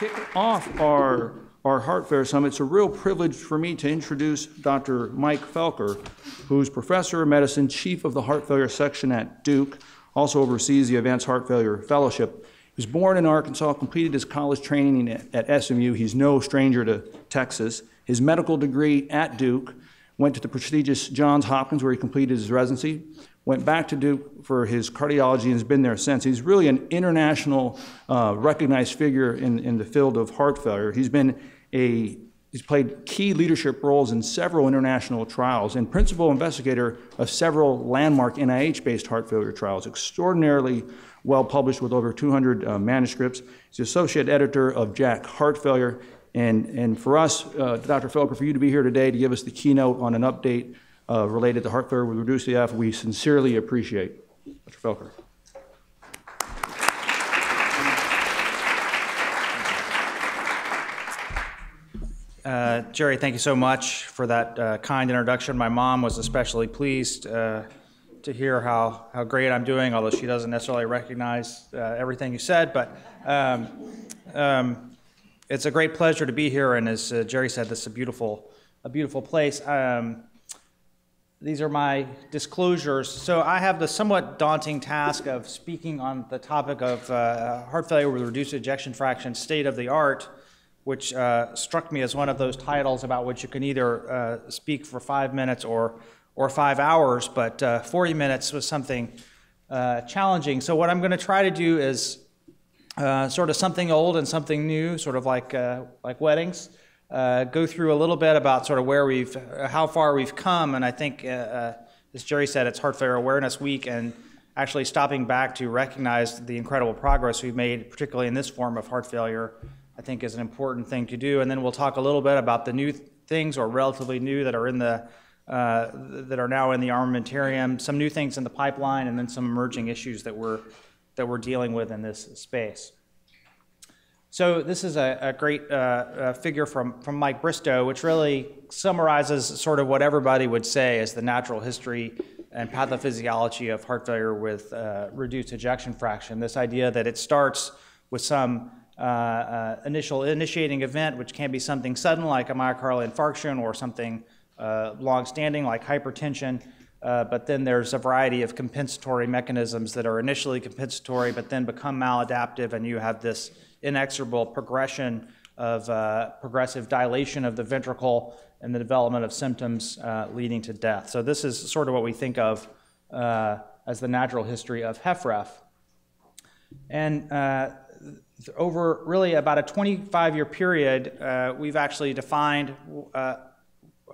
kick off our, our Heart Failure Summit, it's a real privilege for me to introduce Dr. Mike Felker, who's Professor of Medicine, Chief of the Heart Failure Section at Duke, also oversees the Advanced Heart Failure Fellowship. He was born in Arkansas, completed his college training at, at SMU. He's no stranger to Texas. His medical degree at Duke, went to the prestigious Johns Hopkins where he completed his residency, went back to Duke for his cardiology and has been there since. He's really an international uh, recognized figure in, in the field of heart failure. He's been a He's played key leadership roles in several international trials and principal investigator of several landmark NIH-based heart failure trials, extraordinarily well published with over 200 uh, manuscripts. He's associate editor of JACC Heart Failure. And, and for us, uh, Dr. Felker, for you to be here today to give us the keynote on an update uh, related to heart failure with reduced EF, we sincerely appreciate. Dr. Felker. Uh, Jerry, thank you so much for that uh, kind introduction. My mom was especially pleased uh, to hear how, how great I'm doing, although she doesn't necessarily recognize uh, everything you said. But um, um, it's a great pleasure to be here, and as uh, Jerry said, this is a beautiful, a beautiful place. Um, these are my disclosures. So I have the somewhat daunting task of speaking on the topic of uh, heart failure with reduced ejection fraction, state of the art which uh, struck me as one of those titles about which you can either uh, speak for five minutes or, or five hours, but uh, 40 minutes was something uh, challenging. So, what I'm going to try to do is uh, sort of something old and something new, sort of like, like weddings. Uh, go through a little bit about sort of where we've, how far we've come, and I think, uh, uh, as Jerry said, it's Heart Failure Awareness Week, and actually stopping back to recognize the incredible progress we've made, particularly in this form of heart failure I think is an important thing to do. And then we'll talk a little bit about the new things or relatively new that are in the uh, that are now in the armamentarium, some new things in the pipeline, and then some emerging issues that we're that we're dealing with in this space. So this is a, a great uh, uh, figure from, from Mike Bristow, which really summarizes sort of what everybody would say is the natural history and pathophysiology of heart failure with uh, reduced ejection fraction. This idea that it starts with some uh, uh, initial initiating event, which can be something sudden like a myocardial infarction or something long-standing like hypertension. But then there's a variety of compensatory mechanisms that are initially compensatory but then become maladaptive, and you have this inexorable progression of uh, progressive dilation of the ventricle and the development of symptoms uh, leading to death. So, this is sort of what we think of as the natural history of HFrEF. And over really about a 25 year period, uh, we've actually defined uh,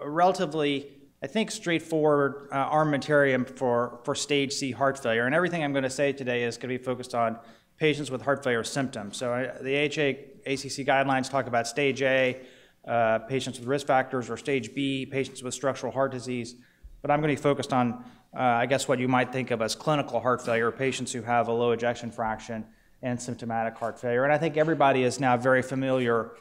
a relatively, I think, straightforward uh, armamentarium for, for stage C heart failure. And everything I'm going to say today is going to be focused on patients with heart failure symptoms. So uh, the AHA ACC guidelines talk about stage A, uh, patients with risk factors, or stage B, patients with structural heart disease. But I'm going to be focused on, uh, I guess, what you might think of as clinical heart failure, patients who have a low ejection fraction and symptomatic heart failure. And I think everybody is now very familiar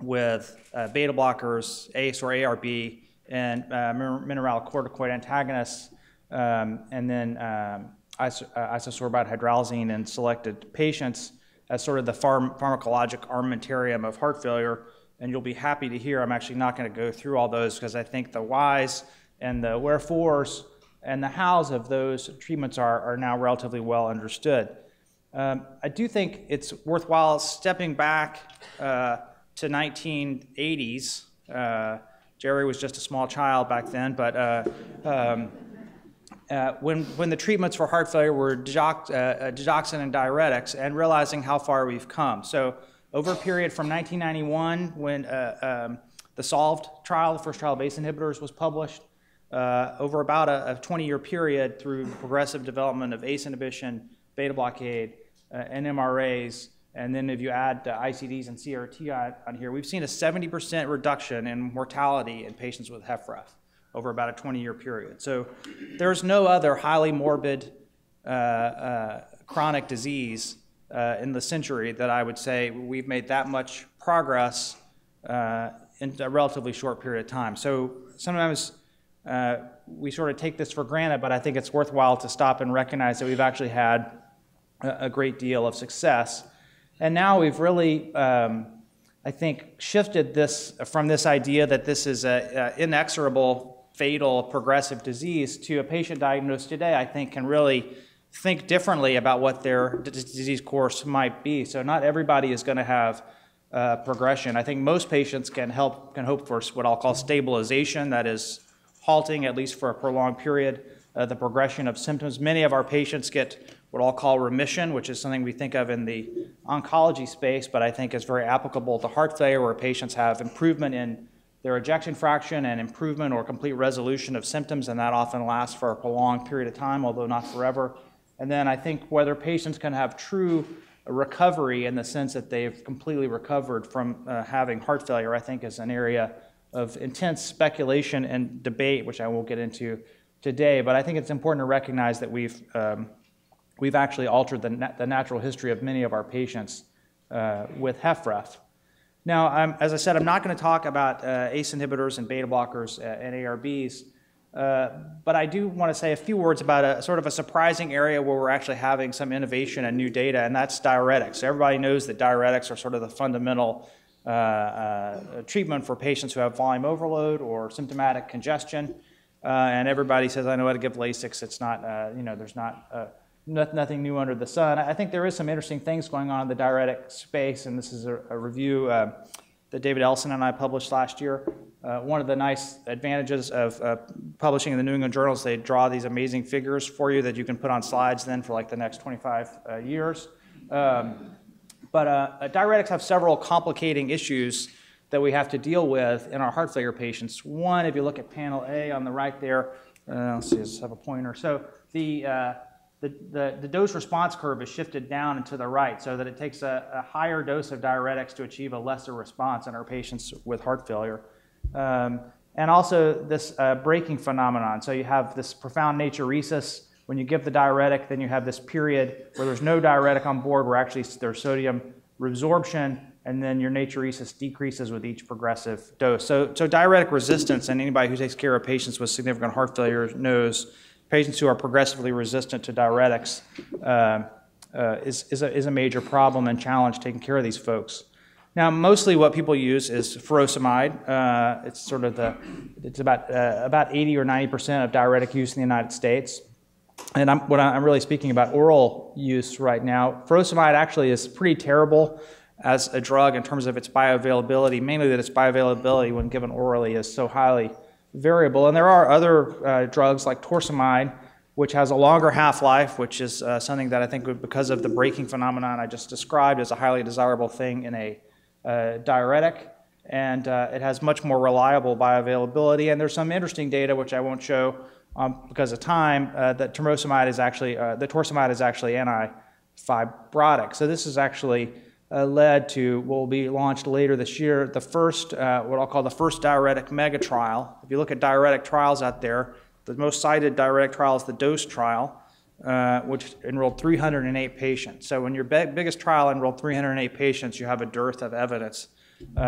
with uh, beta blockers, ACE or ARB, and mineralocorticoid antagonists, um, and then um, uh, isosorbide hydralazine in selected patients as sort of the pharm- pharmacologic armamentarium of heart failure. And you'll be happy to hear I'm actually not going to go through all those because I think the whys and the wherefores and the hows of those treatments are, are now relatively well understood. Um, I do think it's worthwhile stepping back uh, to 1980s. Uh, Jerry was just a small child back then, but uh, um, uh, when, when the treatments for heart failure were digox, uh, uh, digoxin and diuretics, and realizing how far we've come. So, over a period from 1991, when um, the SOLVD trial, the first trial of ACE inhibitors, was published, over about a 20 year period through progressive development of ACE inhibition, beta blockade, uh, MRAs, and then if you add uh, ICDs and CRT on, here, we've seen a 70% reduction in mortality in patients with HFrEF over about a 20 year period. So there's no other highly morbid uh, uh, chronic disease uh, in the century that I would say we've made that much progress uh, in a relatively short period of time. So sometimes uh, we sort of take this for granted, but I think it's worthwhile to stop and recognize that we've actually had a great deal of success. And now we've really, um, I think, shifted this from this idea that this is an inexorable, fatal, progressive disease to a patient diagnosed today, I think, can really think differently about what their disease course might be. So not everybody is going to have uh, progression. I think most patients can help can hope for what I'll call stabilization, that is halting at least for a prolonged period uh, the progression of symptoms. Many of our patients get what I'll call remission, which is something we think of in the oncology space, but I think is very applicable to heart failure, where patients have improvement in their ejection fraction and improvement or complete resolution of symptoms, and that often lasts for a prolonged period of time, although not forever. And then I think whether patients can have true recovery in the sense that they've completely recovered from uh, having heart failure, I think is an area of intense speculation and debate, which I won't get into today. But I think it's important to recognize that we've, um, we've actually altered the, the natural history of many of our patients uh, with HFrEF. Now, I'm, as I said, I'm not going to talk about uh, ACE inhibitors and beta blockers uh, and ARBs. Uh, but I do want to say a few words about a sort of a surprising area where we're actually having some innovation and new data, and that's diuretics. Everybody knows that diuretics are sort of the fundamental uh, uh, treatment for patients who have volume overload or symptomatic congestion. Uh, and everybody says, I know how to give Lasix. It's not, you know, there's not nothing new under the sun. I think there is some interesting things going on in the diuretic space, and this is a, a review that David Ellison and I published last year. Uh, one of the nice advantages of uh, publishing in the New England Journal is they draw these amazing figures for you that you can put on slides then for like the next 25 uh, years. Um, but uh, uh, diuretics have several complicating issues that we have to deal with in our heart failure patients. One, if you look at panel A on the right there, uh, let's see, let's have a pointer. So the the, the, dose response curve is shifted down and to the right so that it takes a, a, higher dose of diuretics to achieve a lesser response in our patients with heart failure. Um, and also this uh, braking phenomenon. So you have this profound natriuresis. When you give the diuretic, then you have this period where there's no diuretic on board, where actually there's sodium resorption, and then your natriuresis decreases with each progressive dose. So, so diuretic resistance, and anybody who takes care of patients with significant heart failure knows patients who are progressively resistant to diuretics uh, uh, is, is, a, is a major problem and challenge taking care of these folks. Now, mostly what people use is furosemide. Uh, it's sort of the, it's about, uh, about 80 or 90% of diuretic use in the United States. And I'm, what I'm really speaking about oral use right now. Furosemide actually is pretty terrible as a drug in terms of its bioavailability, mainly that its bioavailability when given orally is so highly variable. And there are other uh, drugs like torsemide, which has a longer half-life, which is uh, something that I think because of the braking phenomenon I just described is a highly desirable thing in a uh, diuretic, and uh, it has much more reliable bioavailability. And there's some interesting data, which I won't show um, because of time, uh, that torsemide is actually, uh, the torsemide is actually anti-fibrotic. So this is actually uh, led to what will be launched later this year, the first, uh, what I'll call the first diuretic mega trial. If you look at diuretic trials out there, the most cited diuretic trial is the DOSE trial. Uh, which enrolled 308 patients. So when your biggest trial enrolled 308 patients, you have a dearth of evidence uh,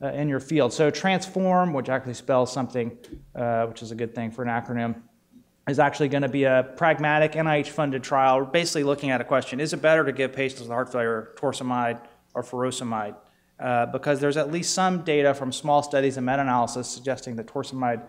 uh, in your field. So transform, which actually spells something, uh, which is a good thing for an acronym, is actually going to be a pragmatic NIH-funded trial, basically looking at a question: Is it better to give patients with heart failure torsemide or furosemide? Uh, because there's at least some data from small studies and meta-analysis suggesting that torsemide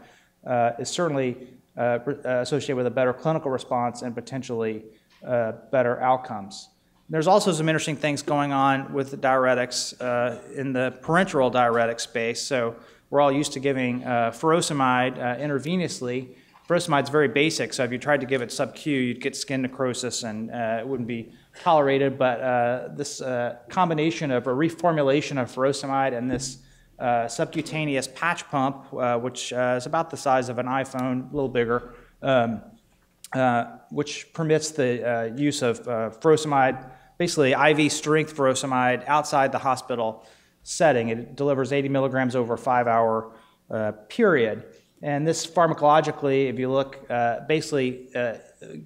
is certainly uh, uh, associated with a better clinical response and potentially uh, better outcomes. There's also some interesting things going on with the diuretics uh, in the parenteral diuretic space. So we're all used to giving uh, furosemide uh, intravenously. Furosemide is very basic, so if you tried to give it sub-Q, you'd get skin necrosis and it wouldn't be tolerated. But this combination of a reformulation of furosemide and this uh, subcutaneous patch pump, uh, which uh, is about the size of an iPhone, a little bigger, um, uh, which permits the uh, use of uh, furosemide, basically IV strength furosemide outside the hospital setting. It delivers 80 milligrams over a five hour period. And this pharmacologically, if you look, basically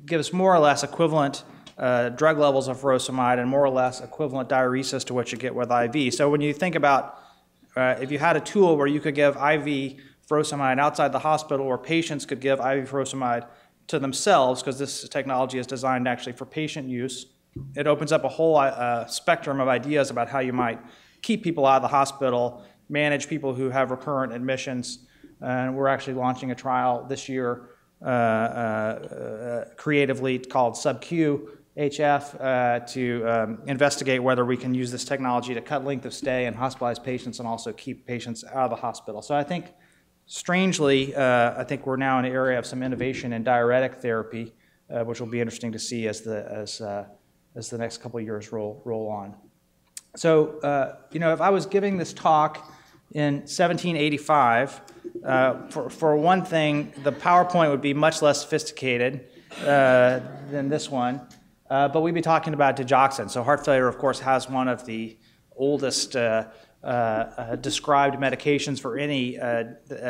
gives more or less equivalent drug levels of furosemide and more or less equivalent diuresis to what you get with IV. So when you think about uh, if you had a tool where you could give IV furosemide outside the hospital or patients could give IV furosemide to themselves, because this technology is designed actually for patient use, it opens up a whole uh, spectrum of ideas about how you might keep people out of the hospital, manage people who have recurrent admissions. And we're actually launching a trial this year uh, uh, uh creatively called SubQ HF to um, investigate whether we can use this technology to cut length of stay in hospitalized patients and also keep patients out of the hospital. So I think, strangely, I think we're now in an area of some innovation in diuretic therapy, which will be interesting to see as the as as the next couple of years roll roll on. So you know, if I was giving this talk in 1785, uh, for for one thing, the PowerPoint would be much less sophisticated than this one. Uh, but we'd be talking about digoxin. So heart failure, of course, has one of the oldest uh, uh, uh described medications for any uh,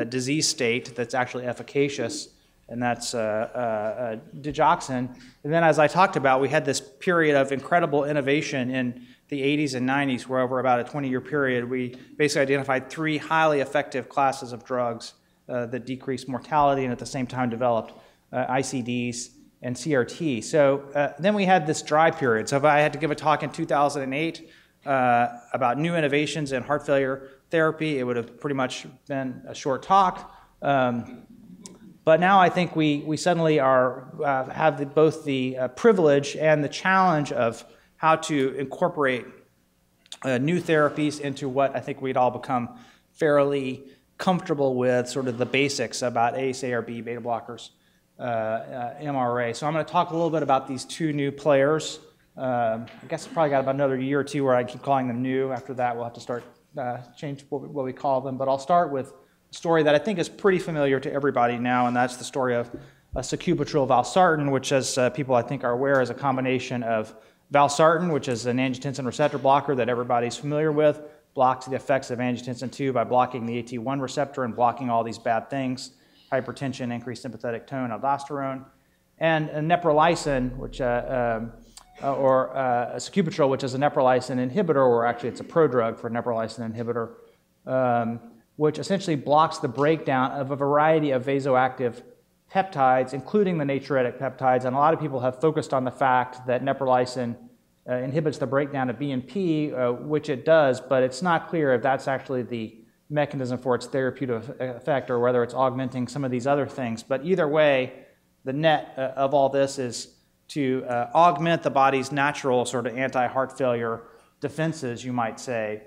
disease state that's actually efficacious, and that's digoxin. And then, as I talked about, we had this period of incredible innovation in the 80s and 90s, where over about a 20-year period, we basically identified three highly effective classes of drugs that decreased mortality and at the same time developed ICDs and CRT. So uh, then we had this dry period. So if I had to give a talk in 2008 uh, about new innovations in heart failure therapy, it would have pretty much been a short talk. Um, but now I think we, we suddenly are, uh, have the, both the uh, privilege and the challenge of how to incorporate uh, new therapies into what I think we'd all become fairly comfortable with, sort of the basics about ACE, ARB, beta blockers. Uh, uh, MRA. So I'm going to talk a little bit about these two new players. Um, I guess I probably got about another year or two where I keep calling them new. After that, we'll have to start uh, change what we, what we call them. But I'll start with a story that I think is pretty familiar to everybody now, and that's the story of uh, sacubitril valsartan, which, as uh, people I think are aware, is a combination of valsartan, which is an angiotensin receptor blocker that everybody's familiar with, blocks the effects of angiotensin 2 by blocking the AT1 receptor and blocking all these bad things hypertension, increased sympathetic tone, aldosterone, and a neprilysin, which, uh, um, uh, or uh, sacubitril, which is a neprilysin inhibitor, or actually it's a prodrug for a neprilysin inhibitor, um, which essentially blocks the breakdown of a variety of vasoactive peptides, including the natriuretic peptides. And a lot of people have focused on the fact that neprilysin uh, inhibits the breakdown of BNP, uh, which it does, but it's not clear if that's actually the mechanism for its therapeutic effect or whether it's augmenting some of these other things. But either way, the net uh, of all this is to uh, augment the body's natural sort of anti heart failure defenses, you might say.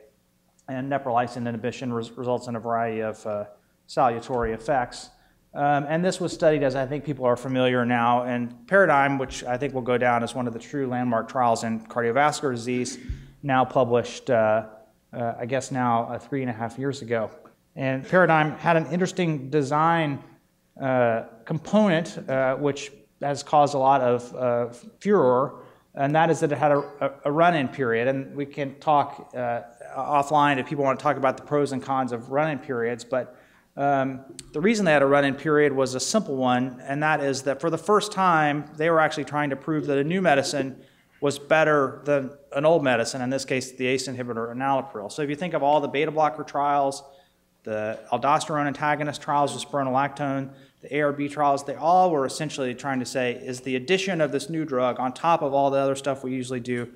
And neprilysin inhibition res- results in a variety of uh, salutary effects. Um, and this was studied, as I think people are familiar now, and Paradigm, which I think will go down as one of the true landmark trials in cardiovascular disease, now published uh, uh, I guess now uh, three and a half years ago. And Paradigm had an interesting design uh, component uh, which has caused a lot of uh, furor, and that is that it had a, a run in period. And we can talk offline if people want to talk about the pros and cons of run in periods, but um, the reason they had a run in period was a simple one, and that is that for the first time, they were actually trying to prove that a new medicine was better than an old medicine, in this case, the ACE inhibitor enalapril. So if you think of all the beta blocker trials, the aldosterone antagonist trials with spironolactone, the ARB trials, they all were essentially trying to say, is the addition of this new drug on top of all the other stuff we usually do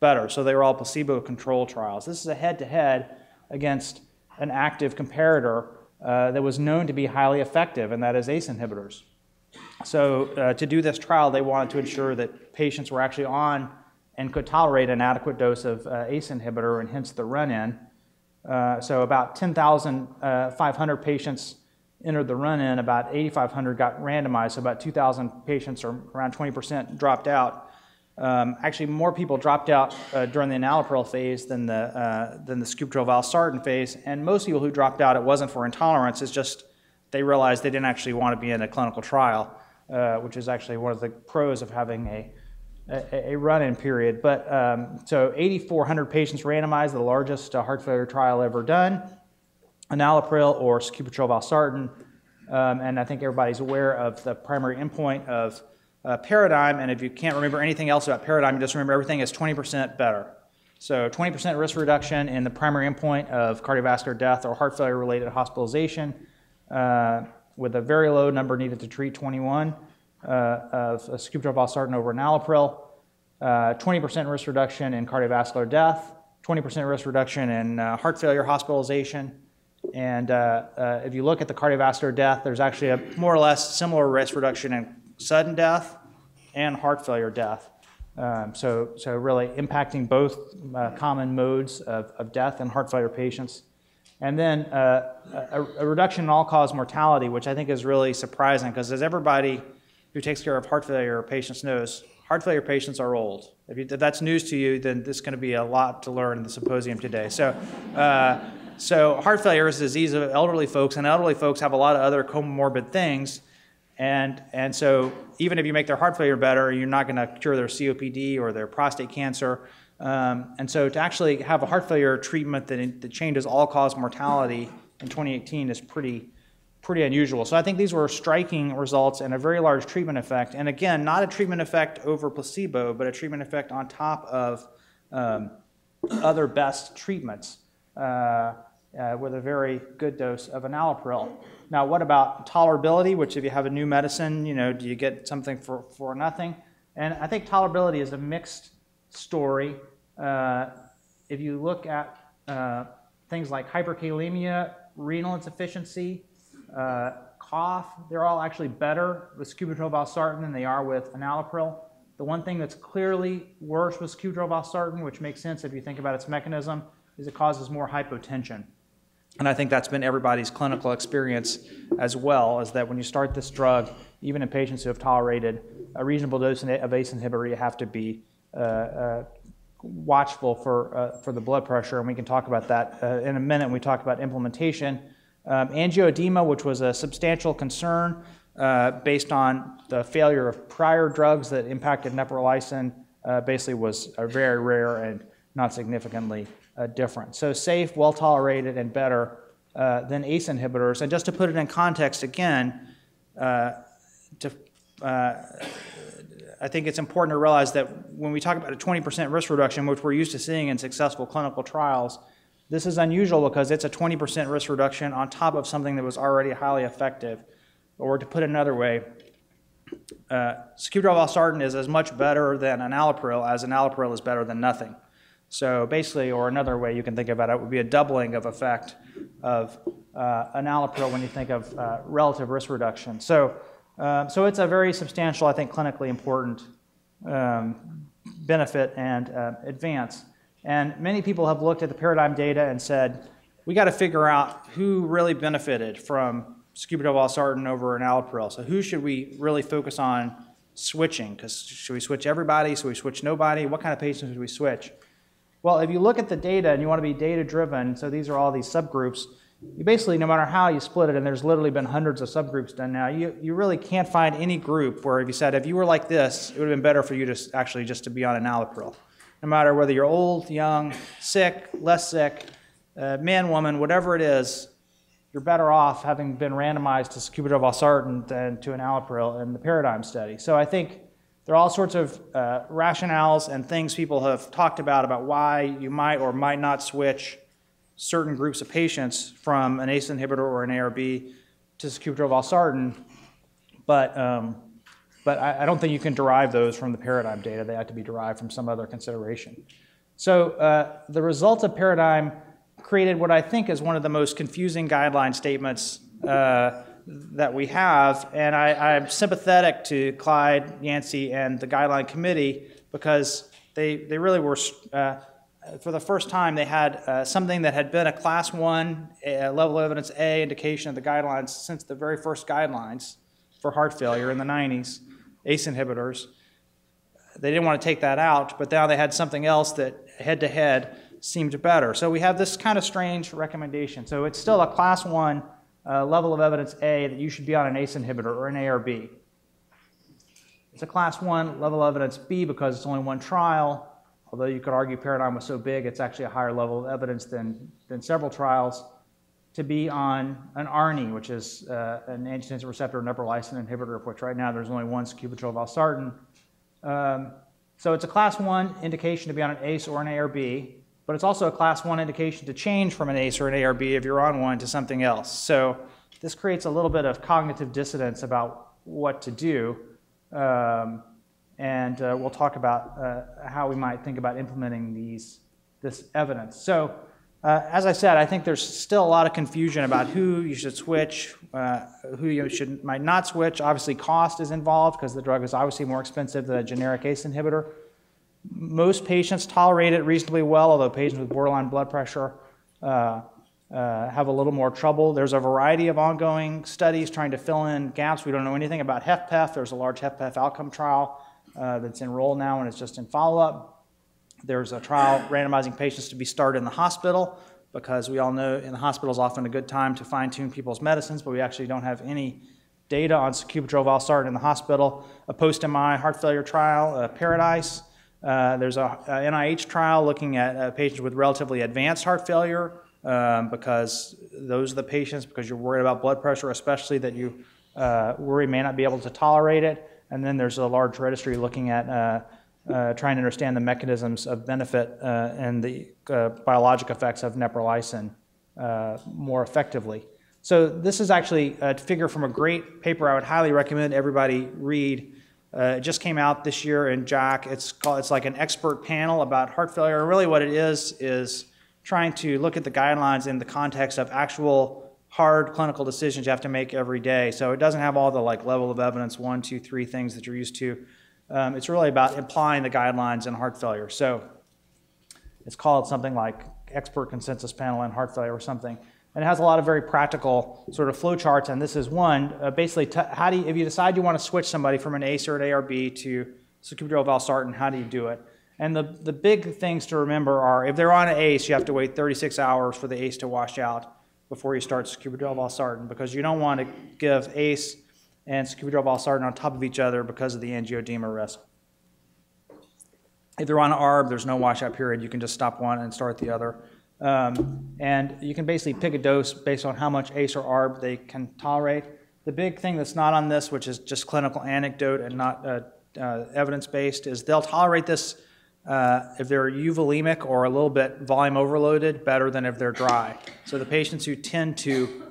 better? So they were all placebo controlled trials. This is a head to head against an active comparator uh, that was known to be highly effective, and that is ACE inhibitors. So uh, to do this trial, they wanted to ensure that patients were actually on and could tolerate an adequate dose of uh, ACE inhibitor, and hence the run-in. Uh, so about 10,500 patients entered the run-in, about 8,500 got randomized, so about 2,000 patients, or around 20%, dropped out. Um, actually, more people dropped out uh, during the enalapril phase than the, uh, than the sacubitril valsartan phase, and most people who dropped out, it wasn't for intolerance, it's just they realized they didn't actually want to be in a clinical trial, uh, which is actually one of the pros of having a, a, a run-in period. But um, so 8,400 patients randomized, the largest uh, heart failure trial ever done, enalapril or sacubitril valsartan. Um, and I think everybody's aware of the primary endpoint of uh, Paradigm. And if you can't remember anything else about Paradigm, you just remember everything is 20% better. So 20% risk reduction in the primary endpoint of cardiovascular death or heart failure related hospitalization uh, with a very low number needed to treat 21 uh, of sacubitril valsartan over enalapril. uh, 20% risk reduction in cardiovascular death, 20% risk reduction in uh, heart failure hospitalization. And uh, uh, if you look at the cardiovascular death, there's actually a more or less similar risk reduction in sudden death and heart failure death. Um, so, so really impacting both uh, common modes of, of death in heart failure patients. And then uh, a, a, reduction in all-cause mortality, which I think is really surprising because as everybody who takes care of heart failure patients knows, heart failure patients are old. If, you, if that's news to you, then this is going to be a lot to learn in the symposium today. So, uh, so heart failure is a disease of elderly folks, and elderly folks have a lot of other comorbid things. And, and so even if you make their heart failure better, you're not going to cure their COPD or their prostate cancer. Um, and so to actually have a heart failure treatment that, that changes all-cause mortality in 2018 is pretty, pretty unusual. So I think these were striking results and a very large treatment effect. And again, not a treatment effect over placebo, but a treatment effect on top of um, other best treatments uh, uh, with a very good dose of enalapril. Now, what about tolerability, which if you have a new medicine, you know, do you get something for, for nothing? And I think tolerability is a mixed story. Uh, if you look at uh, things like hyperkalemia, renal insufficiency, cough, they're all actually better with sacubitril valsartan than they are with enalapril. The one thing that's clearly worse with sacubitril valsartan, which makes sense if you think about its mechanism, is it causes more hypotension. And I think that's been everybody's clinical experience as well, is that when you start this drug, even in patients who have tolerated a reasonable dose of ACE inhibitor, you have to be uh, uh, watchful for, uh, for the blood pressure, and we can talk about that uh, in a minute when we talk about implementation. Um, angioedema, which was a substantial concern uh, based on the failure of prior drugs that impacted neprilysin, uh, basically was very rare and not significantly different. So safe, well tolerated, and better uh, than ACE inhibitors. And just to put it in context again, uh, to, uh, I think it's important to realize that when we talk about a 20% risk reduction, which we're used to seeing in successful clinical trials, this is unusual because it's a 20% risk reduction on top of something that was already highly effective. Or to put it another way, uh, sacubitril valsartan is as much better than enalapril as enalapril is better than nothing. So basically, or another way you can think about it would be a doubling of effect of uh, enalapril when you think of uh, relative risk reduction. So, uh, so it's a very substantial, I think, clinically important um, benefit and uh, advance. And many people have looked at the paradigm data and said, we got to figure out who really benefited from sacubitril valsartan over enalapril. So who should we really focus on switching? Because should we switch everybody? Should we switch nobody? What kind of patients should we switch? Well, if you look at the data and you want to be data driven, so these are all these subgroups, you basically, no matter how you split it, and there's literally been hundreds of subgroups done now, you, you really can't find any group where if you said, if you were like this, it would have been better for you to actually just to be on an enalapril. No matter whether you're old, young, sick, less sick, uh, man, woman, whatever it is, you're better off having been randomized to sacubitril valsartan than to enalapril in the paradigm study. So I think there are all sorts of uh, rationales and things people have talked about about why you might or might not switch certain groups of patients from an ACE inhibitor or an ARB to sacubitril valsartan, but um, but I, I, don't think you can derive those from the paradigm data. They have to be derived from some other consideration. So uh, the results of paradigm created what I think is one of the most confusing guideline statements uh, that we have. And I, am sympathetic to Clyde, Yancy, and the guideline committee because they, they really were, uh, for the first time, they had uh, something that had been a class one a level of evidence A indication of the guidelines since the very first guidelines for heart failure in the 90s, ACE inhibitors. They didn't want to take that out, but now they had something else that head to head seemed better. So we have this kind of strange recommendation. So it's still a class one uh, level of evidence A that you should be on an ACE inhibitor or an ARB. It's a class one level of evidence B because it's only one trial. Although you could argue paradigm was so big, it's actually a higher level of evidence than, than several trials to be on an ARNI, which is uh, an angiotensin receptor neprilysin inhibitor, of which right now there's only one sacubitril valsartan. Um, so it's a class one indication to be on an ACE or an ARB but it's also a class one indication to change from an ACE or an ARB if you're on one to something else. So this creates a little bit of cognitive dissonance about what to do. Um, and uh, we'll talk about uh, how we might think about implementing these, this evidence. So, uh, as I said, I think there's still a lot of confusion about who you should switch, uh, who you should might not switch. Obviously, cost is involved because the drug is obviously more expensive than a generic ACE inhibitor. Most patients tolerate it reasonably well, although patients with borderline blood pressure uh, uh, have a little more trouble. There's a variety of ongoing studies trying to fill in gaps. We don't know anything about HFpEF. There's a large HFpEF outcome trial uh, that's enrolled now and it's just in follow-up. There's a trial randomizing patients to be started in the hospital because we all know in the hospital is often a good time to fine-tune people's medicines, but we actually don't have any data on sacubitril valsartan in the hospital. A post-MI heart failure trial, uh, Paradise. Uh, there's a, a, NIH trial looking at uh, patients with relatively advanced heart failure um, because those are the patients because you're worried about blood pressure, especially that you uh, worry may not be able to tolerate it. And then there's a large registry looking at uh, uh, trying to understand the mechanisms of benefit and the biologic effects of neprilysin more effectively. So this is actually a figure from a great paper I would highly recommend everybody read. Uh, it just came out this year in JACC. It's called, it's like an expert panel about heart failure. Really what it is is trying to look at the guidelines in the context of actual hard clinical decisions you have to make every day. So it doesn't have all the like level of evidence, one, two, three things that you're used to. Um, it's really about applying the guidelines in heart failure. So it's called something like expert consensus panel in heart failure or something. And it has a lot of very practical sort of flow charts. And this is one, uh, basically, how do you, if you decide you want to switch somebody from an ACE or an ARB to sacubitril valsartan, how do you do it? And the, the big things to remember are if they're on an ACE, you have to wait 36 hours for the ACE to wash out before you start sacubitril valsartan because you don't want to give ACE and sacubitril valsartan on top of each other because of the angioedema risk. If they're on an ARB, there's no washout period. You can just stop one and start the other. Um, and you can basically pick a dose based on how much ACE or ARB they can tolerate. The big thing that's not on this, which is just clinical anecdote and not uh, uh, evidence based, is they'll tolerate this uh, if they're euvolemic or a little bit volume overloaded better than if they're dry. So the patients who tend to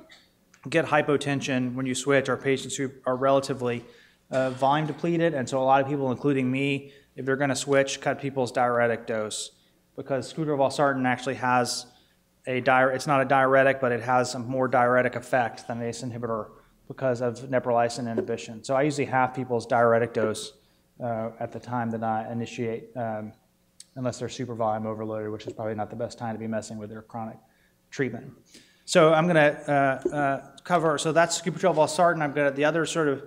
get hypotension when you switch are patients who are relatively uh, volume depleted, and so a lot of people, including me, if they're going to switch, cut people's diuretic dose because valsartan actually has a diure. It's not a diuretic, but it has a more diuretic effect than an ACE inhibitor because of neprilysin inhibition. So I usually half people's diuretic dose uh, at the time that I initiate, um, unless they're super volume overloaded, which is probably not the best time to be messing with their chronic treatment. So I'm going to uh, uh, cover, so that's sacubitril valsartan. I'm going to, the other sort of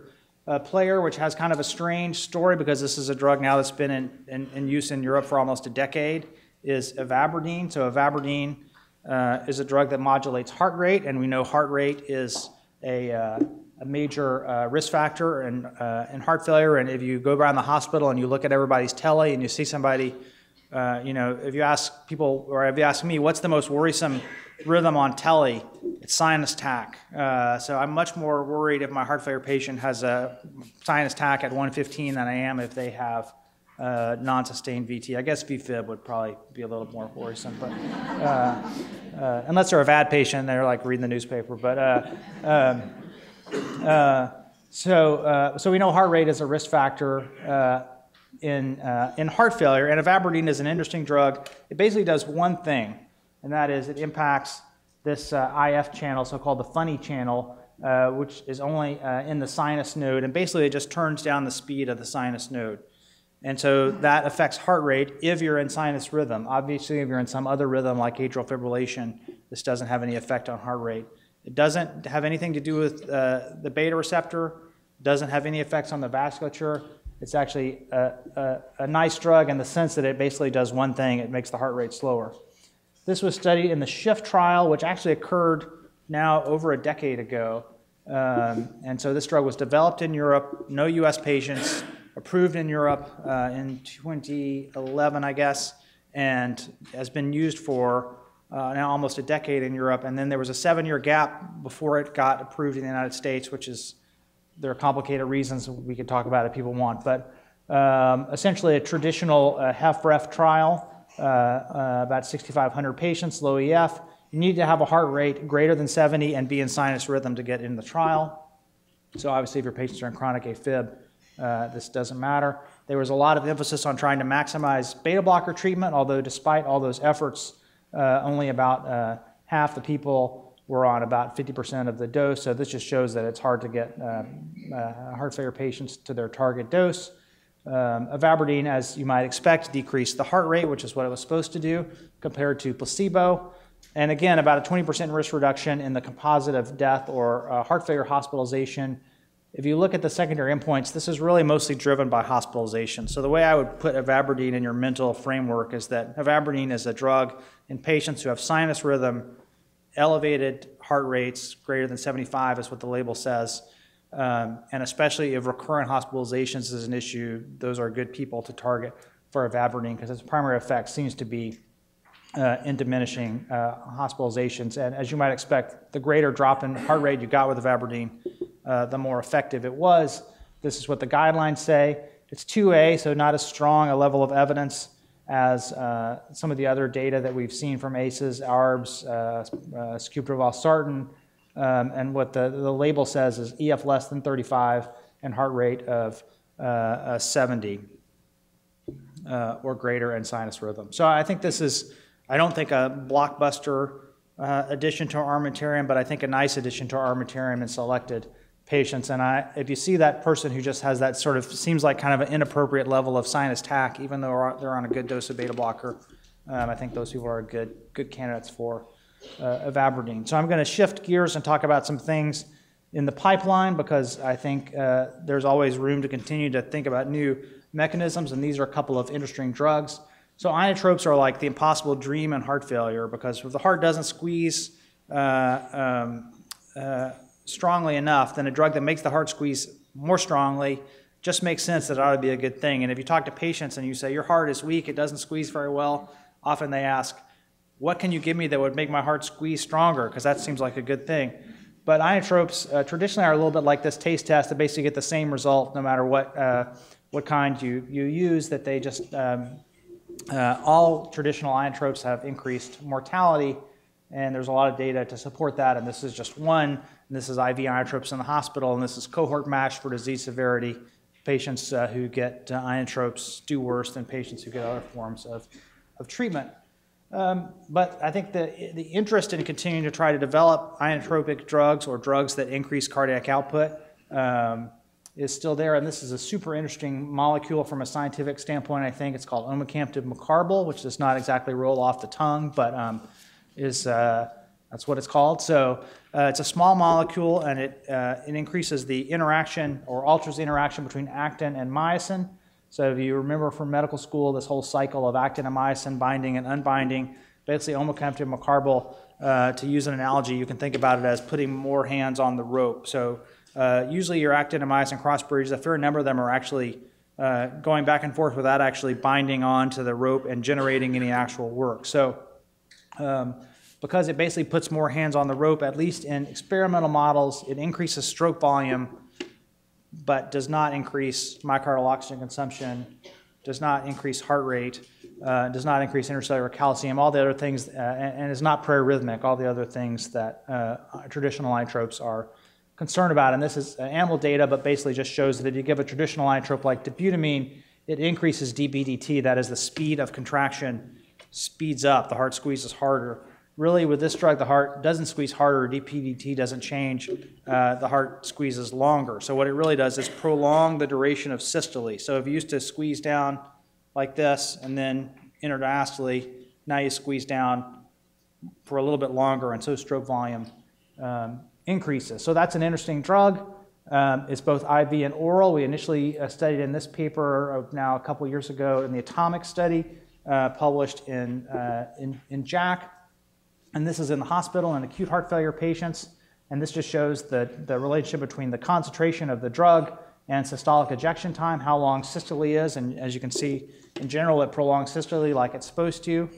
uh, player, which has kind of a strange story because this is a drug now that's been in, in, in use in Europe for almost a decade, is ivabradine. So ivabradine uh, is a drug that modulates heart rate, and we know heart rate is a, uh, a major uh, risk factor in, in heart failure. And if you go around the hospital and you look at everybody's telly and you see somebody, you know, if you ask people, or if you ask me, what's the most worrisome rhythm on telly, it's sinus tach. Uh, so I'm much more worried if my heart failure patient has a sinus tach at 115 than I am if they have uh, non-sustained VT. I guess VFib would probably be a little more worrisome, but uh, uh unless they're a VAD patient, they're like reading the newspaper. But uh, um, uh, so so we know heart rate is a risk factor in in heart failure, and ivabradine is an interesting drug. It basically does one thing and that is it impacts this uh, IF channel, so called the funny channel, uh, which is only uh, in the sinus node, and basically it just turns down the speed of the sinus node. And so that affects heart rate if you're in sinus rhythm. Obviously, if you're in some other rhythm like atrial fibrillation, this doesn't have any effect on heart rate. It doesn't have anything to do with uh, the beta receptor, doesn't have any effects on the vasculature. It's actually a, a, a nice drug in the sense that it basically does one thing it makes the heart rate slower. This was studied in the SHIFT trial, which actually occurred now over a decade ago. Um, and so this drug was developed in Europe, no US patients, approved in Europe uh, in 2011, I guess, and has been used for uh, now almost a decade in Europe. And then there was a seven year gap before it got approved in the United States, which is, there are complicated reasons we could talk about if people want. But um, essentially, a traditional uh, HFrEF trial uh, uh, about 6,500 patients, low EF. You need to have a heart rate greater than 70 and be in sinus rhythm to get in the trial. So obviously, if your patients are in chronic AFib, uh, this doesn't matter. There was a lot of emphasis on trying to maximize beta blocker treatment, although despite all those efforts, uh, only about uh, half the people were on about 50% of the dose. So this just shows that it's hard to get uh, uh, heart failure patients to their target dose. Um, ivabradine, as you might expect, decreased the heart rate, which is what it was supposed to do, compared to placebo. And again, about a 20% risk reduction in the composite of death or uh, heart failure hospitalization. If you look at the secondary endpoints, this is really mostly driven by hospitalization. So the way I would put ivabradine in your mental framework is that ivabradine is a drug in patients who have sinus rhythm, elevated heart rates greater than 75 is what the label says, um, and especially if recurrent hospitalizations is an issue, those are good people to target for ivabradine because its primary effect seems to be uh, in diminishing uh, hospitalizations. And as you might expect, the greater drop in heart rate you got with ivabradine, uh, the more effective it was. This is what the guidelines say. It's 2A, so not as strong a level of evidence as uh, some of the other data that we've seen from ACEs, ARBs, uh, uh, sacubitril/valsartan, um, and what the, the label says is EF less than 35 and heart rate of uh, 70 uh, or greater and sinus rhythm. So I think this is, I don't think a blockbuster uh, addition to our armamentarium, but I think a nice addition to our armamentarium in selected patients. And I, if you see that person who just has that sort of, seems like kind of an inappropriate level of sinus tach, even though they're on a good dose of beta blocker, um, I think those people are good, good candidates for uh, ivabradine. So I'm going to shift gears and talk about some things in the pipeline because I think uh, there's always room to continue to think about new mechanisms, and these are a couple of interesting drugs. So inotropes are like the impossible dream in heart failure because if the heart doesn't squeeze uh, um, uh, strongly enough, then a drug that makes the heart squeeze more strongly just makes sense that it ought to be a good thing. And if you talk to patients and you say your heart is weak, it doesn't squeeze very well, often they ask, what can you give me that would make my heart squeeze stronger? Because that seems like a good thing. But inotropes uh, traditionally are a little bit like this taste test that basically get the same result no matter what, uh, what kind you, you use, that they just, um, uh, all traditional inotropes have increased mortality, and there's a lot of data to support that, and this is just one, and this is IV inotropes in the hospital, and this is cohort match for disease severity. Patients uh, who get uh, do worse than patients who get other forms of, of treatment. Um, but I think the, the interest in continuing to try to develop inotropic drugs or drugs that increase cardiac output um, is still there. And this is a super interesting molecule from a scientific standpoint, I think. It's called omecamtiv mecarbil, which does not exactly roll off the tongue, but um, is, uh, that's what it's called. So uh, it's a small molecule and it, uh, it increases the interaction or alters the interaction between actin and myosin. So if you remember from medical school, this whole cycle of actin and myosin binding and unbinding, basically omecamtiv mecarbil, uh, to use an analogy, you can think about it as putting more hands on the rope. So uh, usually your actin and myosin cross bridges, a fair number of them are actually uh, going back and forth without actually binding onto the rope and generating any actual work. So um, because it basically puts more hands on the rope, at least in experimental models, it increases stroke volume but does not increase myocardial oxygen consumption, does not increase heart rate, uh, does not increase intercellular calcium, all the other things, uh, and, and, is not proarrhythmic, all the other things that uh, traditional inotropes are concerned about. And this is animal data, but basically just shows that if you give a traditional inotrope like dobutamine, it increases DPDT, that is the speed of contraction speeds up, the heart squeezes harder. Really, with this drug, the heart doesn't squeeze harder, DPDT doesn't change, uh, the heart squeezes longer. So, what it really does is prolong the duration of systole. So, if you used to squeeze down like this and then interdiastole, now you squeeze down for a little bit longer, and so stroke volume um, increases. So, that's an interesting drug. Um, it's both IV and oral. We initially uh, studied in this paper now a couple years ago in the ATOMIC study, uh, published in, uh, in, in JACC. And this is in the hospital in acute heart failure patients. And this just shows the, the relationship between the concentration of the drug and systolic ejection time, how long systole is. And as you can see, in general, it prolongs systole like it's supposed to.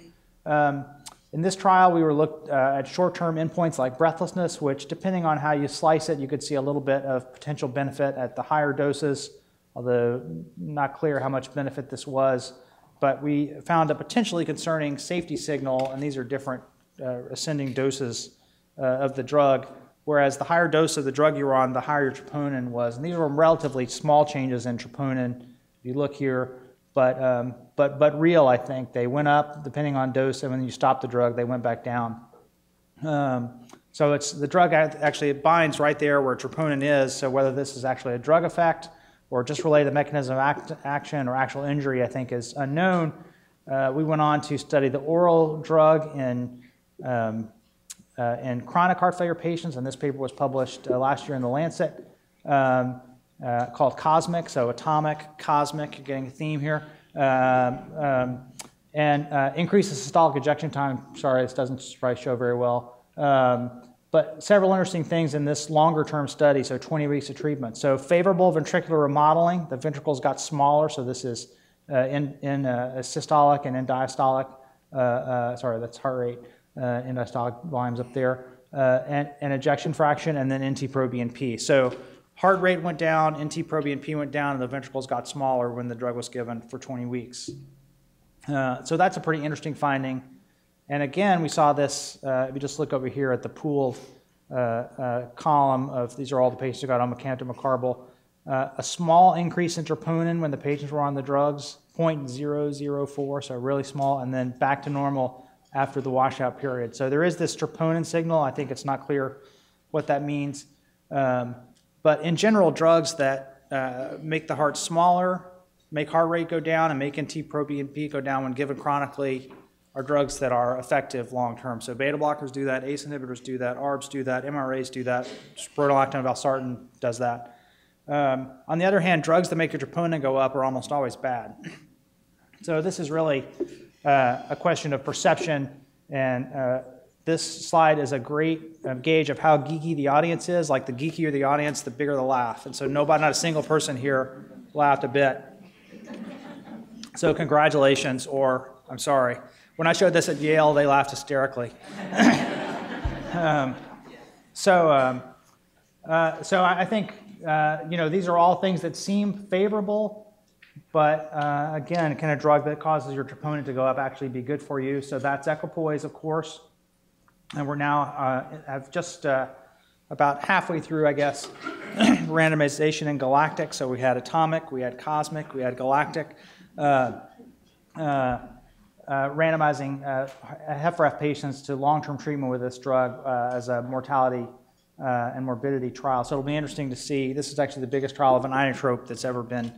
Um, in this trial, we were looked uh, at short-term endpoints like breathlessness, which, depending on how you slice it, you could see a little bit of potential benefit at the higher doses, although not clear how much benefit this was. But we found a potentially concerning safety signal, and these are different uh, ascending doses uh, of the drug, whereas the higher dose of the drug you were on, the higher your troponin was. And these were relatively small changes in troponin if you look here, but, um, but, but real, I think. They went up depending on dose, and when you stop the drug, they went back down. Um, so it's the drug actually it binds right there where troponin is. So whether this is actually a drug effect or just related to mechanism of act- action or actual injury, I think is unknown. Uh, we went on to study the oral drug in um, uh, in chronic heart failure patients, and this paper was published uh, last year in the Lancet. Um, uh, called Cosmic, so atomic, cosmic, you're getting a theme here. Um, um, and uh, increases systolic ejection time. Sorry, this doesn't probably show very well. Um, but several interesting things in this longer term study, so 20 weeks of treatment. So, favorable ventricular remodeling, the ventricles got smaller, so this is uh, in, in uh, systolic and in diastolic, uh, uh, sorry, that's heart rate, uh, in diastolic volumes up there, and, and ejection fraction, and then NT-proBNP. So, Heart rate went down, NT-proBNP went down, and the ventricles got smaller when the drug was given for 20 weeks. Uh, so that's a pretty interesting finding. And again, we saw this, uh, if you just look over here at the pooled uh, uh column of, these are all the patients who got omecamtiv mecarbil, uh, a small increase in troponin when the patients were on the drugs, 0.004, so really small, and then back to normal after the washout period. So there is this troponin signal. I think it's not clear what that means. Um, but in general, drugs that uh, make the heart smaller, make heart rate go down, and make NT-proBNP go down when given chronically are drugs that are effective long term. So beta blockers do that, ACE inhibitors do that, ARBs do that, MRAs do that, spironolactone valsartan does that. Um, on the other hand, drugs that make your troponin go up are almost always bad. So this is really uh, a question of perception and uh, this slide is a great uh, gauge of how geeky the audience is. Like the geekier the audience, the bigger the laugh. And so nobody, not a single person here laughed a bit. So congratulations, or I'm sorry. When I showed this at Yale, they laughed hysterically. um, so, um, uh, so I think uh, you know these are all things that seem favorable, but uh, again, can a drug that causes your troponin to go up actually be good for you? So that's equipoise, of course. And we're now uh, have just uh, about halfway through, I guess, randomization in galactic. So we had atomic, we had cosmic, we had galactic. Uh, uh, uh randomizing uh, HFrEF patients to long-term treatment with this drug as a mortality and morbidity trial. So it'll be interesting to see. This is actually the biggest trial of an inotrope that's ever been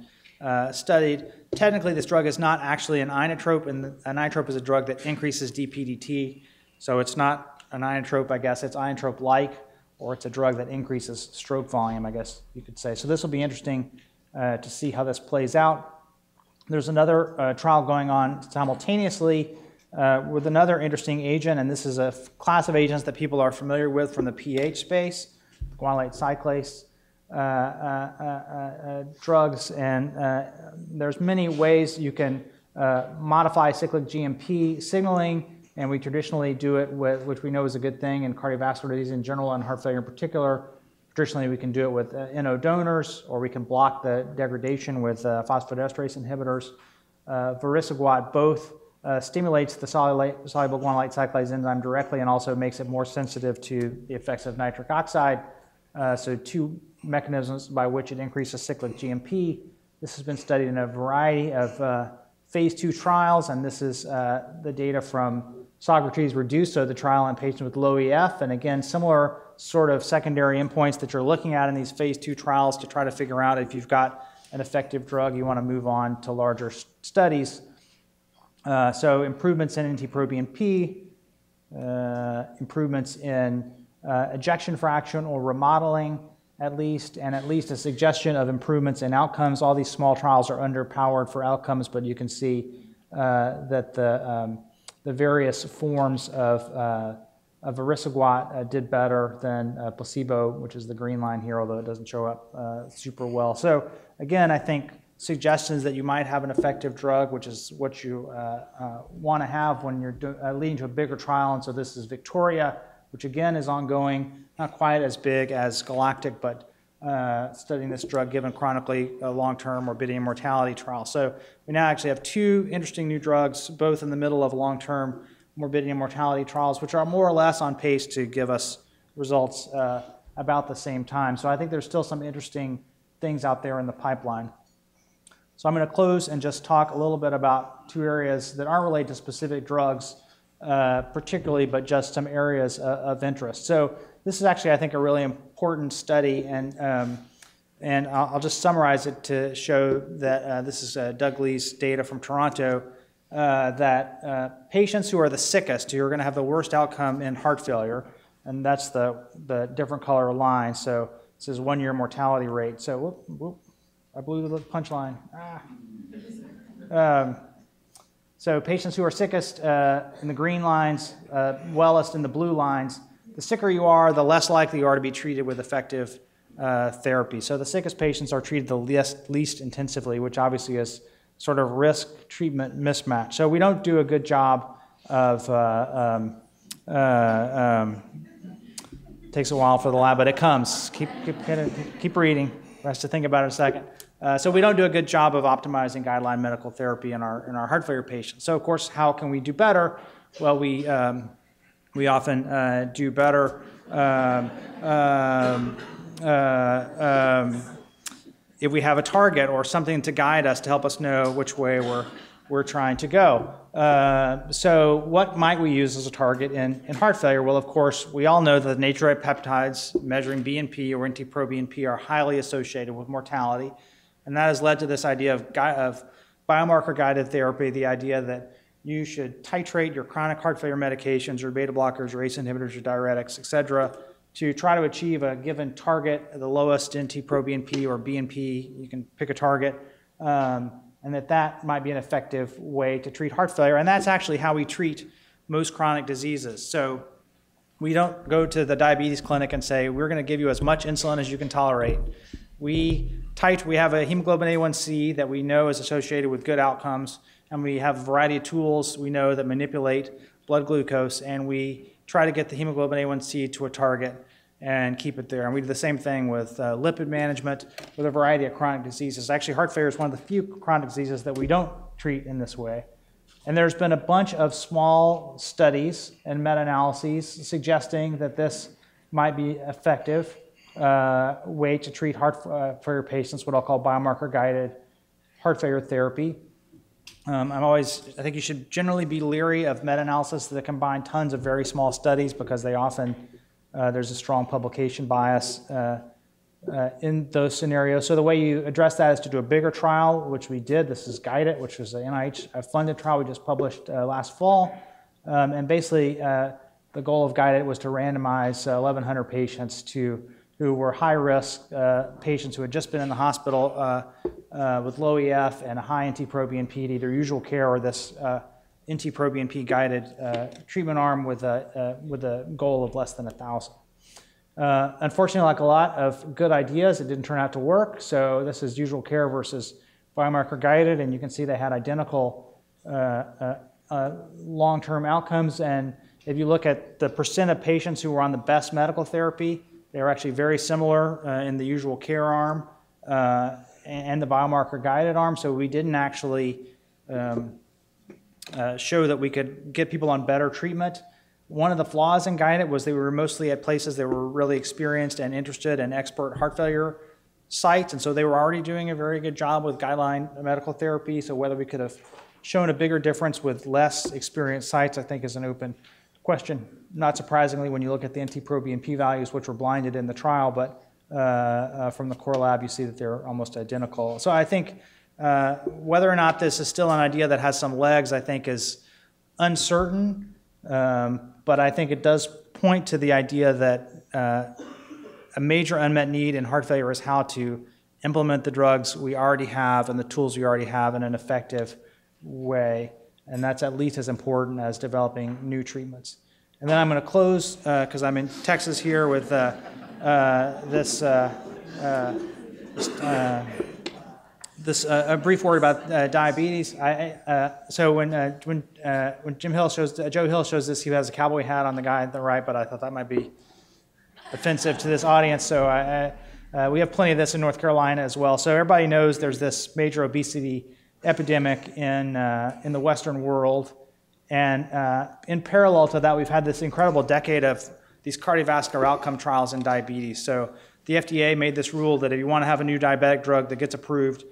studied. Technically, this drug is not actually an inotrope, and an inotrope is a drug that increases DPDT. So it's not an inotrope, I guess. It's inotrope like, or it's a drug that increases stroke volume, I guess you could say. So this will be interesting uh, to see how this plays out. There's another uh, trial going on simultaneously uh, with another interesting agent, and this is a class of agents that people are familiar with from the PH space, guanylate cyclase. Uh, uh, uh, drugs, and there's many ways you can modify cyclic GMP signaling and we traditionally do it with, which we know is a good thing in cardiovascular disease in general and heart failure in particular. Traditionally, we can do it with uh, NO donors, or we can block the degradation with uh, phosphodiesterase inhibitors. Uh, vericiguat both uh, stimulates the soluble, guanylate cyclase enzyme directly and also makes it more sensitive to the effects of nitric oxide. Uh, so, two mechanisms by which it increases cyclic GMP. This has been studied in a variety of uh, phase two trials, and this is uh, the data from SOCRATES-REDUCED, the trial in patients with low EF, and again, similar sort of secondary endpoints that you're looking at in these phase two trials to try to figure out if you've got an effective drug, you want to move on to larger studies. Uh, so improvements in NT-proBNP, uh, improvements in uh, ejection fraction or remodeling at least, and at least a suggestion of improvements in outcomes. All these small trials are underpowered for outcomes, but you can see uh, that the um, the various forms of, uh, of uh, did better than uh, placebo, which is the green line here, although it doesn't show up uh, super well. So again, I think suggestions that you might have an effective drug, which is what you uh, uh, want to have when you're do- leading to a bigger trial. And so this is Victoria, which again is ongoing, not quite as big as Galactic, but uh, studying this drug given chronically a long-term morbidity and mortality trial. So we now actually have two interesting new drugs, both in the middle of long-term morbidity and mortality trials, which are more or less on pace to give us results uh, about the same time. So I think there's still some interesting things out there in the pipeline. So I'm going to close and just talk a little bit about two areas that aren't related to specific drugs, uh, particularly, but just some areas of interest. So this is actually, I think, a really important study, and um, and I'll, I'll, just summarize it to show that uh, this is uh, Doug Lee's data from Toronto. Uh, that uh, patients who are the sickest, who are going to have the worst outcome in heart failure, and that's the, the different color line. So this is one year mortality rate. So whoop, whoop, I blew the punchline. Ah. Um, so patients who are sickest uh, in the green lines, uh, wellest in the blue lines, the sicker you are, the less likely you are to be treated with effective uh, therapy. So the sickest patients are treated the least, least intensively, which obviously is sort of risk treatment mismatch. So we don't do a good job of uh, um, uh, um, takes a while for the lab, but it comes. Keep, keep, keep reading. Rest to think about it a second. Uh, so we don't do a good job of optimizing guideline medical therapy in our, in our heart failure patients. So of course, how can we do better? Well, we, um, we often uh, do better um, um, uh, um, if we have a target or something to guide us to help us know which way we're, we're trying to go. Uh, so what might we use as a target in, in heart failure? Well, of course, we all know that the natriuretic peptides measuring BNP or NT-proBNP are highly associated with mortality. And that has led to this idea of, of biomarker-guided therapy, the idea that you should titrate your chronic heart failure medications, your beta blockers, your ACE inhibitors, your diuretics, et cetera, to try to achieve a given target, the lowest NT-proBNP or BNP, you can pick a target, um, and that that might be an effective way to treat heart failure. And that's actually how we treat most chronic diseases. So we don't go to the diabetes clinic and say, we're going to give you as much insulin as you can tolerate. We, tit- we have a hemoglobin A1C that we know is associated with good outcomes, and we have a variety of tools we know that manipulate blood glucose, and we try to get the hemoglobin A1C to a target and keep it there. And we do the same thing with uh, lipid management with a variety of chronic diseases. Actually, heart failure is one of the few chronic diseases that we don't treat in this way. And there's been a bunch of small studies and meta-analyses suggesting that this might be effective uh, way to treat heart uh, failure patients, what I'll call biomarker-guided heart failure therapy. Um, I'm always, I think you should generally be leery of meta-analysis that combine tons of very small studies because they often uh, there's a strong publication bias uh, uh, in those scenarios. So the way you address that is to do a bigger trial, which we did. This is GUIDED, which was an NIH-funded trial we just published last fall. Um, and basically, the goal of GUIDED was to randomize 1,100 patients to who were high risk uh, patients who had just been in the hospital uh, uh, with low EF and a high NT-proBNP, either usual care or this NT-proBNP guided uh, treatment arm with a, uh, with a goal of less than 1,000. Uh, unfortunately, like a lot of good ideas, it didn't turn out to work. So this is usual care versus biomarker guided, and you can see they had identical uh, uh, uh, long-term outcomes. And if you look at the percent of patients who were on the best medical therapy, they were actually very similar in the usual care arm and the biomarker guided arm. So we didn't actually um, uh, show that we could get people on better treatment. One of the flaws in Guided was they were mostly at places that were really experienced and interested and expert heart failure sites, and so they were already doing a very good job with guideline medical therapy. So whether we could have shown a bigger difference with less experienced sites, I think, is an open question. Not surprisingly, when you look at the NT-proBNP values, which were blinded in the trial, but from the core lab, you see that they're almost identical. So I think uh, whether or not this is still an idea that has some legs, I think, is uncertain. Um, but I think it does point to the idea that uh, a major unmet need in heart failure is how to implement the drugs we already have and the tools we already have in an effective way. And that's at least as important as developing new treatments. And then I'm going to close because uh, I'm in Texas here with uh, uh, this this uh, a brief word about uh, diabetes. I, uh, so when uh, when uh, when Jim Hill shows Joe Hill shows this, he has a cowboy hat on the guy at the right, but I thought that might be offensive to this audience. So I, uh, we have plenty of this in North Carolina as well. So everybody knows there's this major obesity epidemic in in the Western world, and in parallel to that, we've had this incredible decade of these cardiovascular outcome trials in diabetes. So the FDA made this rule that if you want to have a new diabetic drug that gets approved,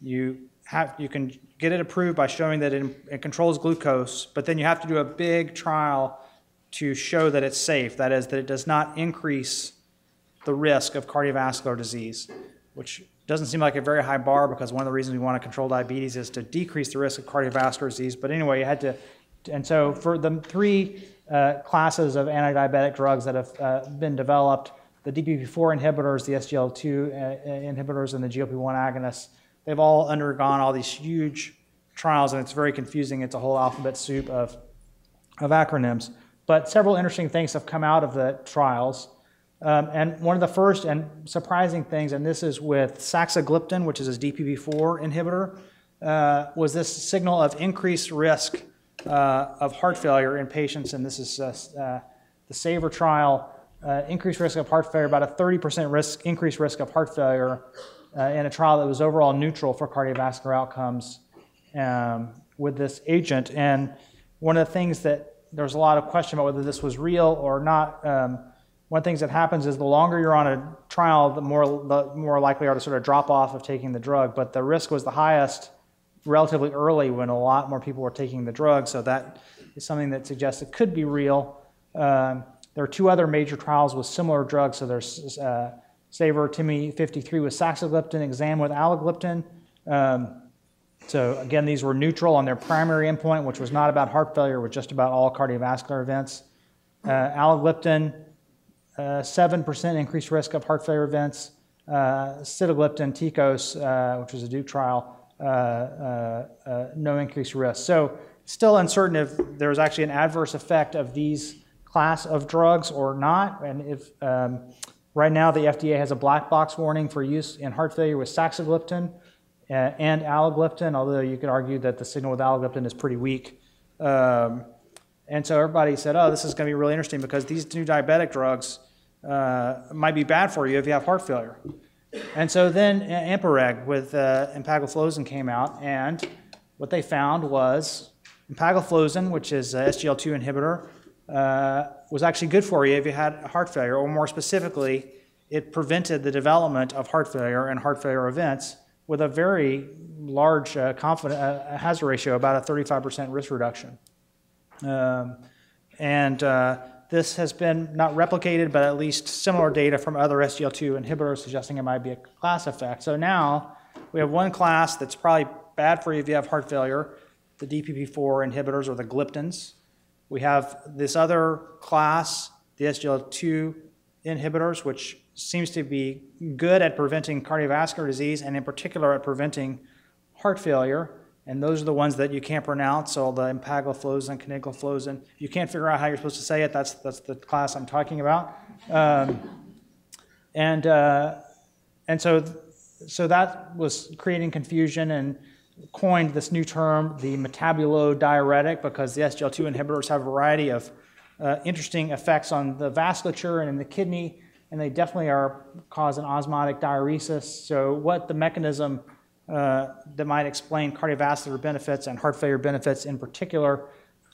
you have, you can get it approved by showing that it, it controls glucose, but then you have to do a big trial to show that it's safe. That is, that it does not increase the risk of cardiovascular disease, which doesn't seem like a very high bar because one of the reasons we want to control diabetes is to decrease the risk of cardiovascular disease. But anyway, you had to, and so for the three uh, classes of anti-diabetic drugs that have uh, been developed, the DPP-4 inhibitors, the SGLT2 uh, inhibitors, and the GLP-1 agonists, they've all undergone all these huge trials, and it's very confusing. It's a whole alphabet soup of, of acronyms. But several interesting things have come out of the trials. Um, and one of the first and surprising things, and this is with saxagliptin, which is a DPP-4 inhibitor, uh, was this signal of increased risk of heart failure in patients. And this is uh, uh the SAVOR trial, uh, increased risk of heart failure, about a 30% risk, increased risk of heart failure uh, in a trial that was overall neutral for cardiovascular outcomes um, with this agent. And one of the things that there's a lot of question about whether this was real or not. Um, one of the things that happens is the longer you're on a trial, the more, the more likely are to sort of drop off of taking the drug. But the risk was the highest relatively early when a lot more people were taking the drug. So that is something that suggests it could be real. Um, there are two other major trials with similar drugs. So there's uh, SAVOR TIMI 53 with saxagliptin, exam with alogliptin. Um, so again, these were neutral on their primary endpoint, which was not about heart failure, was just about all cardiovascular events. Uh, alogliptin, uh, 7% increased risk of heart failure events. Uh, sitagliptin, TECOS, uh, which was a Duke trial, no increased risk. So still uncertain if there was actually an adverse effect of these class of drugs or not. And if um, right now the FDA has a black box warning for use in heart failure with saxagliptin, uh, and alogliptin, although you could argue that the signal with alogliptin is pretty weak. Um, and so everybody said, oh, this is going to be really interesting because these new diabetic drugs uh, might be bad for you if you have heart failure. And so then EMPA-REG with uh, empagliflozin came out, and what they found was empagliflozin, which is a SGL2 inhibitor, uh, was actually good for you if you had heart failure, or more specifically, it prevented the development of heart failure and heart failure events with a very large uh, confident, uh, hazard ratio, about a 35% risk reduction. Um, and uh, this has been not replicated, but at least similar data from other SGL2 inhibitors suggesting it might be a class effect. So now we have one class that's probably bad for you if you have heart failure, the DPP4 inhibitors or the gliptins. We have this other class, the SGL2 inhibitors, which seems to be good at preventing cardiovascular disease and in particular at preventing heart failure. And those are the ones that you can't pronounce, all the empagliflozin, canagliflozin. You can't figure out how you're supposed to say it. That's, that's the class I'm talking about. Um, and, uh, and so, so that was creating confusion and coined this new term, the metabulodiuretic, because the SGL2 inhibitors have a variety of uh, interesting effects on the vasculature and in the kidney and they definitely are cause an osmotic diuresis. So what the mechanism uh, that might explain cardiovascular benefits and heart failure benefits in particular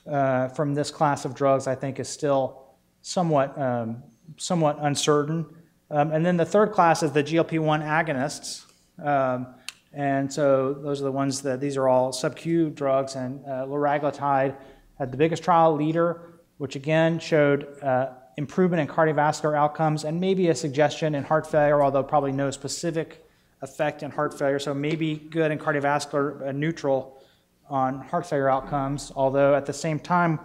uh, from this class of drugs, I think is still somewhat, um, somewhat uncertain. Um, and then the third class is the GLP-1 agonists. Um, and so those are the ones that, these are all sub-Q drugs, and uh, liraglutide had the biggest trial leader, which again showed uh, improvement in cardiovascular outcomes and maybe a suggestion in heart failure, although probably no specific effect in heart failure. So maybe good in cardiovascular, uh, neutral on heart failure outcomes, although at the same time,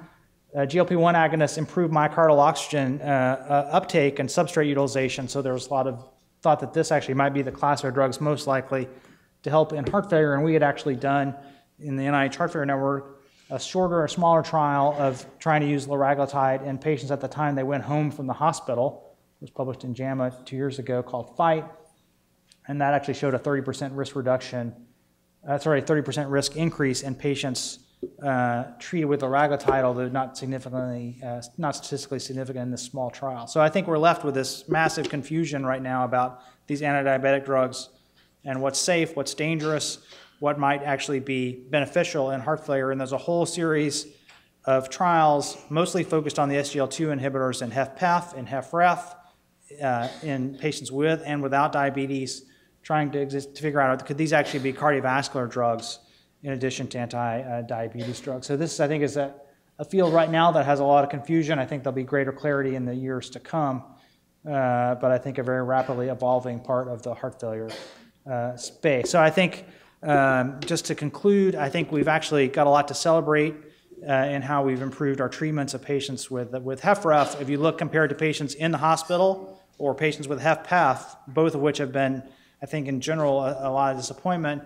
uh, GLP-1 agonists improve myocardial oxygen uh, uh, uptake and substrate utilization. So there was a lot of thought that this actually might be the class of drugs most likely to help in heart failure. And we had actually done in the NIH Heart Failure Network a shorter, a smaller trial of trying to use liraglutide in patients at the time they went home from the hospital. It was published in JAMA two years ago called FIGHT, and that actually showed a 30% risk reduction, uh, sorry, 30% risk increase in patients uh, treated with liraglutide, although not significantly, uh, not statistically significant in this small trial. So I think we're left with this massive confusion right now about these antidiabetic drugs and what's safe, what's dangerous, what might actually be beneficial in heart failure. And there's a whole series of trials, mostly focused on the SGL2 inhibitors in HFpEF and HFrEF, uh, in patients with and without diabetes, trying to exist, to figure out, could these actually be cardiovascular drugs in addition to anti-diabetes drugs? So this, I think, is a, a field right now that has a lot of confusion. I think there'll be greater clarity in the years to come, uh, but I think a very rapidly evolving part of the heart failure uh, space. So I think, um, just to conclude, I think we've actually got a lot to celebrate uh, in how we've improved our treatments of patients with, with HFrEF. If you look compared to patients in the hospital or patients with HFpEF, both of which have been, I think, in general, a, a lot of disappointment.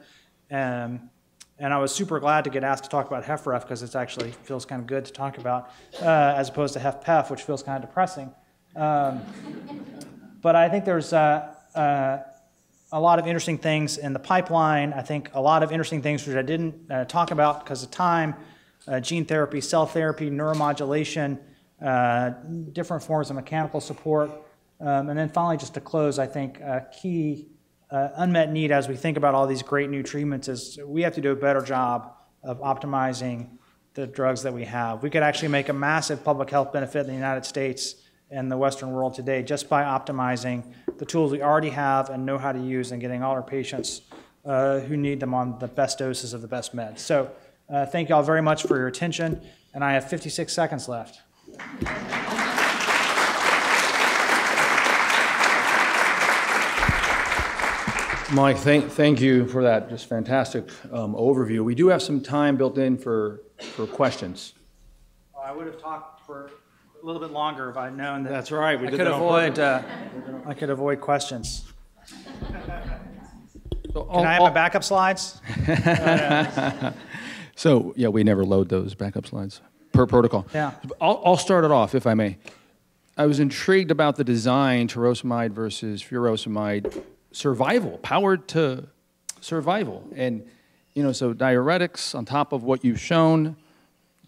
Um, and I was super glad to get asked to talk about HFrEF because it actually feels kind of good to talk about, uh, as opposed to HFpEF, which feels kind of depressing. Um, but I think there's uh, uh, a lot of interesting things in the pipeline. I think a lot of interesting things which I didn't uh, talk about because of time uh, gene therapy, cell therapy, neuromodulation, uh, different forms of mechanical support. Um, and then finally, just to close, I think a key uh, unmet need as we think about all these great new treatments is we have to do a better job of optimizing the drugs that we have. We could actually make a massive public health benefit in the United States and the Western world today just by optimizing the tools we already have and know how to use and getting all our patients uh, who need them on the best doses of the best meds. So uh, thank you all very much for your attention, and I have 56 seconds left. Mike, thank, thank you for that just fantastic um, overview. We do have some time built in for, for questions. Well, I would have talked for a little bit longer if I'd known that. That's right, we I could avoid. Uh, I could avoid questions. So Can I have my backup slides? So, yeah, we never load those backup slides per protocol. Yeah. I'll, I'll start it off, if I may. I was intrigued about the design, furosemide versus furosemide, survival, power to survival. And, you know, so diuretics on top of what you've shown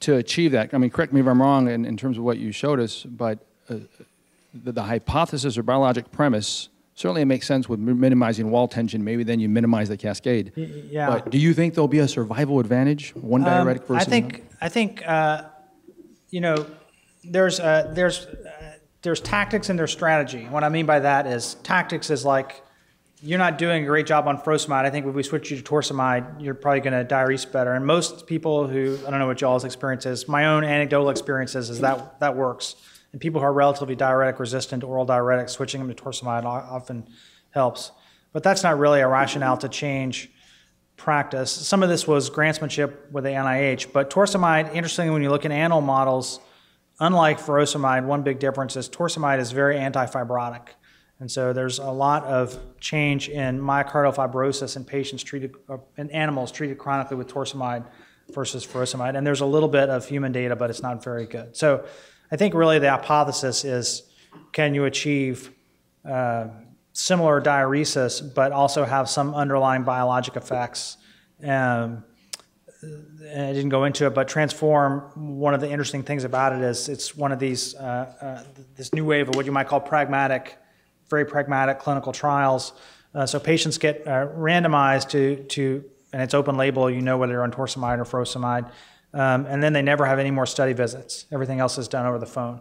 to achieve that. I mean, correct me if I'm wrong in, in terms of what you showed us, but uh, the, the hypothesis or biologic premise certainly it makes sense with minimizing wall tension. Maybe then you minimize the cascade. yeah. But do you think there'll be a survival advantage, one diuretic Um, versus I think I think uh, you know there's uh, there's uh, there's tactics and there's strategy. What I mean by that is tactics is like you're not doing a great job on furosemide. I think if we switch you to torsemide, you're probably going to diurese better. And most people who I don't know what y'all's experience is. My own anecdotal experiences is that that works. And people who are relatively diuretic resistant to oral diuretics, switching them to torsemide often helps. But that's not really a rationale to change practice. Some of this was grantsmanship with the NIH, but torsemide, interestingly, when you look at animal models, unlike furosemide, one big difference is torsemide is very antifibrotic. And so there's a lot of change in myocardial fibrosis in patients treated, uh, in animals treated chronically with torsemide versus furosemide. And there's a little bit of human data, but it's not very good. So I think really the hypothesis is can you achieve uh, similar diuresis, but also have some underlying biologic effects? Um, I didn't go into it, but transform. One of the interesting things about it is it's one of these uh, uh, this new wave of what you might call pragmatic, very pragmatic clinical trials. Uh, so patients get uh, randomized to to and it's open label. You know whether they're on torsemide or furosemide, um, and then they never have any more study visits. Everything else is done over the phone.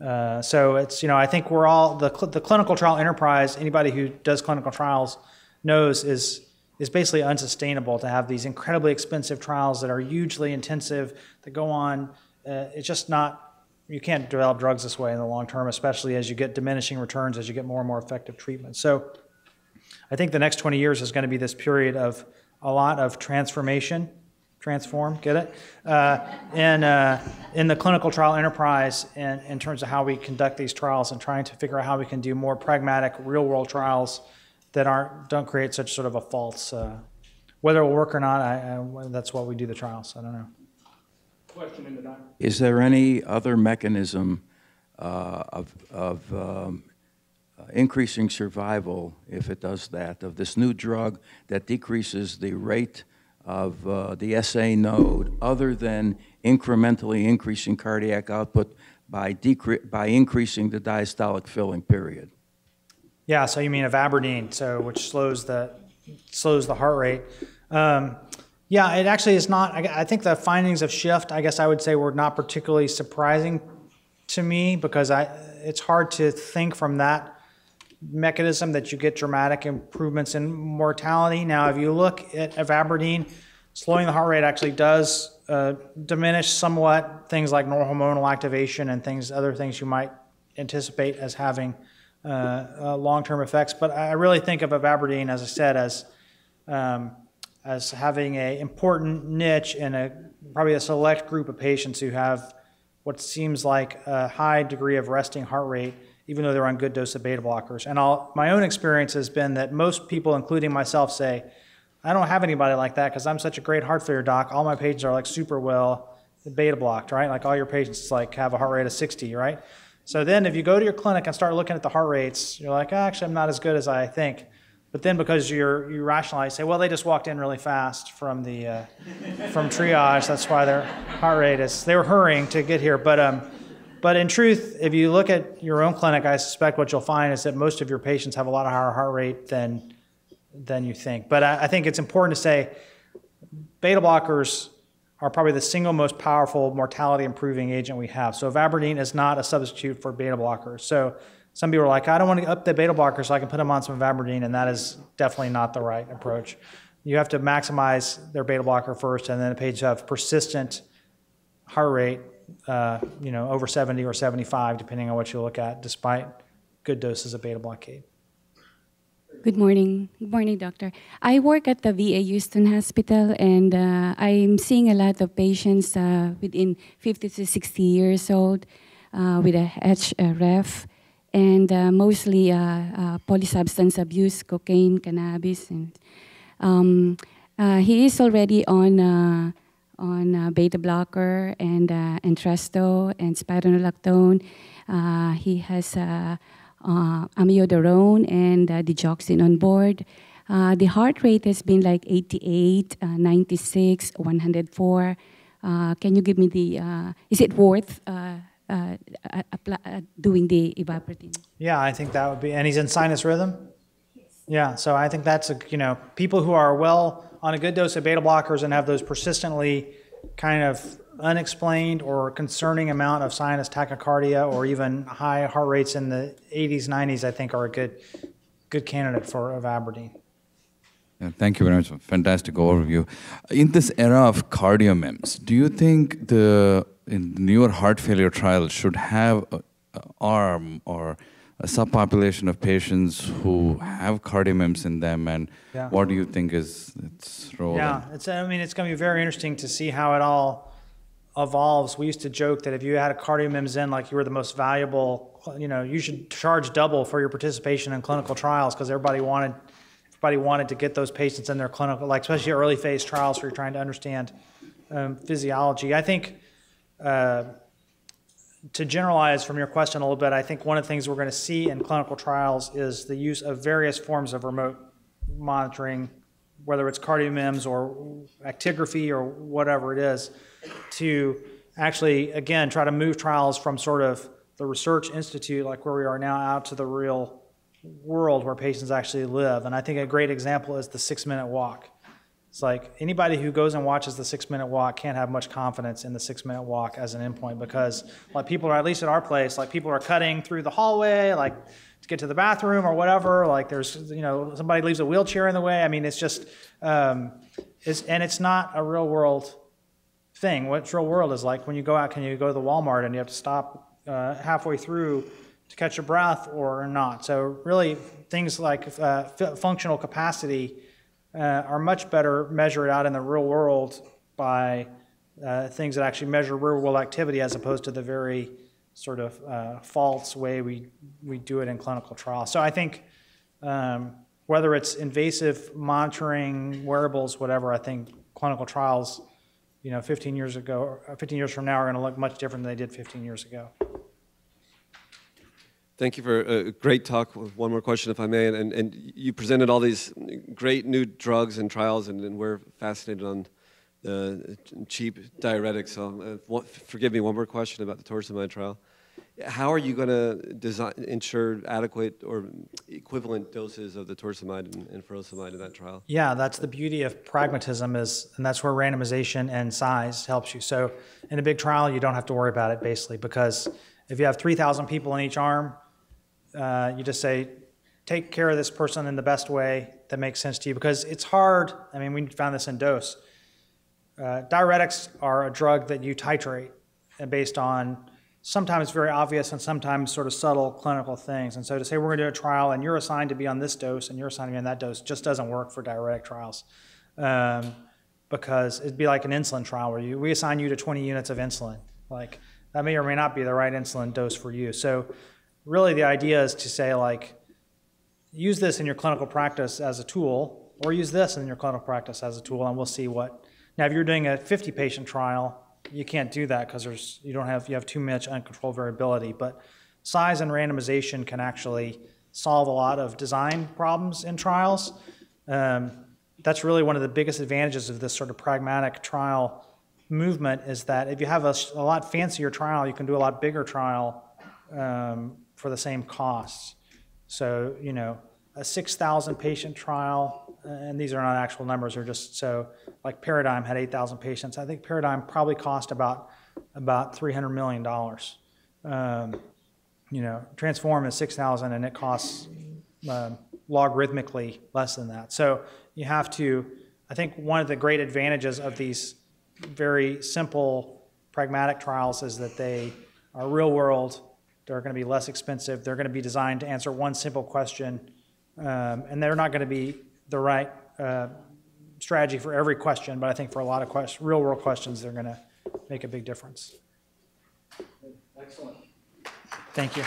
Uh, so it's you know I think we're all the cl- the clinical trial enterprise. Anybody who does clinical trials knows is is basically unsustainable to have these incredibly expensive trials that are hugely intensive that go on. Uh, it's just not, you can't develop drugs this way in the long term, especially as you get diminishing returns, as you get more and more effective treatment. So I think the next 20 years is going to be this period of a lot of transformation, transform, get it? Uh, in, uh, in the clinical trial enterprise in, in terms of how we conduct these trials and trying to figure out how we can do more pragmatic real world trials that aren't don't create such sort of a false. Uh, whether it will work or not, I, I, that's why we do the trials. I don't know. Question in the back. Is there any other mechanism uh, of, of um, uh, increasing survival, if it does that, of this new drug that decreases the rate of uh, the SA node, other than incrementally increasing cardiac output by, decre- by increasing the diastolic filling period? Yeah, so you mean ivabradine, so which slows the slows the heart rate. Um, yeah, it actually is not. I, think the findings of Shift, I guess I would say, were not particularly surprising to me because I it's hard to think from that mechanism that you get dramatic improvements in mortality. Now, if you look at ivabradine, slowing the heart rate actually does uh, diminish somewhat things like neurohormonal activation and things, other things you might anticipate as having uh, uh, long-term effects. But I really think of ivabradine, as I said, as um, as having a important niche in a probably a select group of patients who have what seems like a high degree of resting heart rate, even though they're on good dose of beta blockers. And I'll, my own experience has been that most people, including myself, say, I don't have anybody like that because I'm such a great heart failure doc. All my patients are like super well beta blocked, right? Like all your patients like have a heart rate of 60, right? So then if you go to your clinic and start looking at the heart rates, you're like, actually, I'm not as good as I think. But then because you're, you rationalize, say, well, they just walked in really fast from the uh, from triage. That's why their heart rate is. They were hurrying to get here. But um, but in truth, if you look at your own clinic, I suspect what you'll find is that most of your patients have a lot higher heart rate than than you think. But I, I think it's important to say, beta blockers are probably the single most powerful mortality improving agent we have. So ivabradine is not a substitute for beta blockers. So some people are like, I don't want to up the beta blocker so I can put them on some ivabradine, and that is definitely not the right approach. You have to maximize their beta blocker first, and then a page have persistent heart rate, uh, you know, over 70 or 75, depending on what you look at, despite good doses of beta blockade. Good morning. Good morning, doctor. I work at the VA Houston Hospital, and uh, I'm seeing a lot of patients uh, within 50 to 60 years old uh, with a HRF and uh, mostly uh, uh, polysubstance abuse, cocaine, cannabis, and um, he is already on on beta blocker and Entresto and spironolactone. he has amiodarone and digoxin on board. Uh, the heart rate has been like 88, uh, 96, 104. Uh, can you give me the, is it worth uh, uh, doing the ivabradine. Yeah, I think that would be, and he's in sinus rhythm? Yes. Yeah, so I think that's, a, you know, people who are well on a good dose of beta blockers and have those persistently kind of unexplained or concerning amount of sinus tachycardia or even high heart rates in the 80s, 90s, I think are a good, good candidate for ivabradine. Yeah, thank you very much. Fantastic overview. In this era of cardiomems, do you think the in newer heart failure trials should have an arm or a subpopulation of patients who have cardiomems in them, and yeah. what do you think is its role? Yeah, it's, I mean, it's going to be very interesting to see how it all evolves. We used to joke that if you had a cardiomems in, like you were the most valuable, you know, you should charge double for your participation in clinical trials because everybody wanted, everybody wanted to get those patients in their clinical, like especially early phase trials where you're trying to understand um, physiology. I think uh, to generalize from your question a little bit, I think one of the things we're going to see in clinical trials is the use of various forms of remote monitoring, whether it's cardiomems or actigraphy or whatever it is, to actually, again, try to move trials from sort of the research institute, like where we are now, out to the real world where patients actually live. And I think a great example is the six minute walk. It's like anybody who goes and watches the six minute walk can't have much confidence in the six minute walk as an endpoint because like people are at least at our place, like people are cutting through the hallway, like to get to the bathroom or whatever. Like there's you know somebody leaves a wheelchair in the way. I mean it's just um, it's, and it's not a real world thing. What real world is like when you go out, can you go to the Walmart and you have to stop uh, halfway through to catch your breath or not? So really things like uh, functional capacity uh, are much better measured out in the real world by uh, things that actually measure real world activity as opposed to the very sort of uh, false way we, we do it in clinical trials. So I think um, whether it's invasive monitoring, wearables, whatever, I think clinical trials, you know, 15 years ago, 15 years from now are going to look much different than they did 15 years ago. Thank you for a great talk. One more question, if I may. And, and you presented all these great new drugs and trials, and, and we're fascinated on the cheap diuretics. So, uh, forgive me, one more question about the torsemide trial. How are you going to ensure adequate or equivalent doses of the torsemide and, and furosemide in that trial? Yeah, that's the beauty of pragmatism is, and that's where randomization and size helps you. So, in a big trial, you don't have to worry about it basically because if you have 3,000 people in each arm, uh, you just say, take care of this person in the best way that makes sense to you because it's hard. I mean, we found this in dose. Uh, diuretics are a drug that you titrate based on sometimes very obvious and sometimes sort of subtle clinical things. And so to say we're going to do a trial and you're assigned to be on this dose and you're assigned to be on that dose just doesn't work for diuretic trials. Um, because it'd be like an insulin trial where you, we assign you to 20 units of insulin. Like that may or may not be the right insulin dose for you. So really the idea is to say like, use this in your clinical practice as a tool, or use this in your clinical practice as a tool, and we'll see what. Now, if you're doing a 50 patient trial, you can't do that because there's you don't have you have too much uncontrolled variability. But size and randomization can actually solve a lot of design problems in trials. Um, that's really one of the biggest advantages of this sort of pragmatic trial movement is that if you have a, a lot fancier trial, you can do a lot bigger trial um, for the same costs. So, you know, a 6,000 patient trial, and these are not actual numbers, they're just so, like Paradigm had 8,000 patients. I think Paradigm probably cost about, about $300 million. Um, you know, Transform is 6,000 and it costs um, logarithmically less than that. So you have to, I think one of the great advantages of these very simple pragmatic trials is that they are real world they're going to be less expensive. They're going to be designed to answer one simple question, um, and they're not going to be the right uh, strategy for every question. But I think for a lot of quest- real world questions, they're going to make a big difference. Excellent. Thank you.